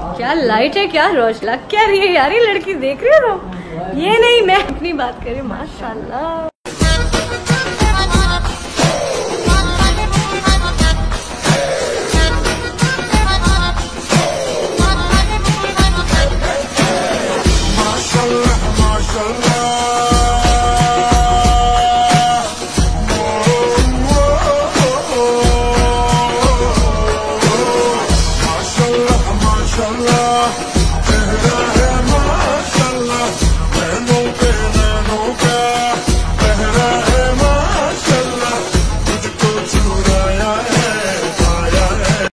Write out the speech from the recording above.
क्या लाइट है, क्या रोश लग क्या रही है यार? ये लड़की देख रही हो? ये नहीं, मैं अपनी बात करी माशाल्लाह। माशाल्लाह माशाल्लाह। sonra